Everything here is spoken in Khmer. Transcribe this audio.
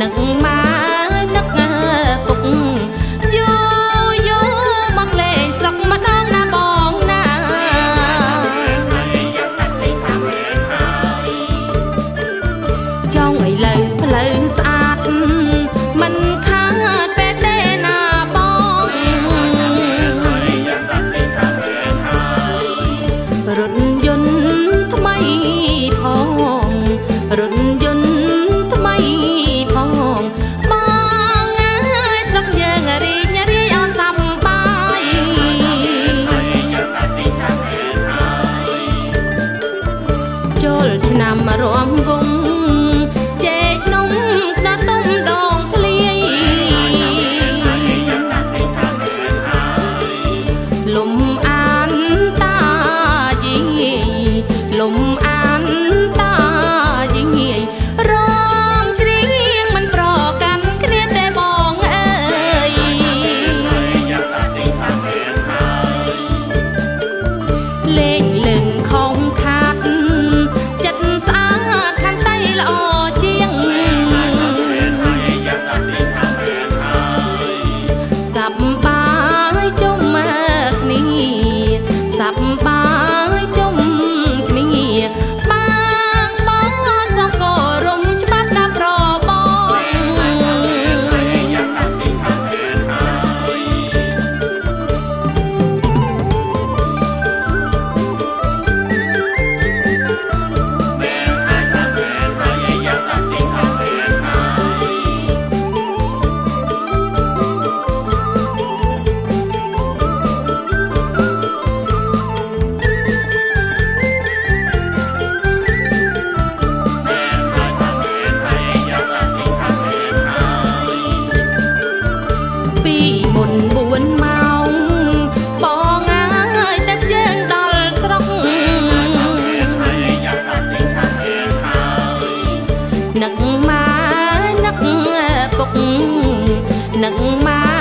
នឹងមកនឹកគុកយូយូមកលេងស្រុកម្ដងណាបងណាចង់ឥឡូវផ្លូវស្អា ចូលឆ្នាំរួមវង្ស មុន4ម៉ោងបងអើយតែយើងដល់ស្រុកនឹកម៉ែនឹកពុកនឹកម៉ែ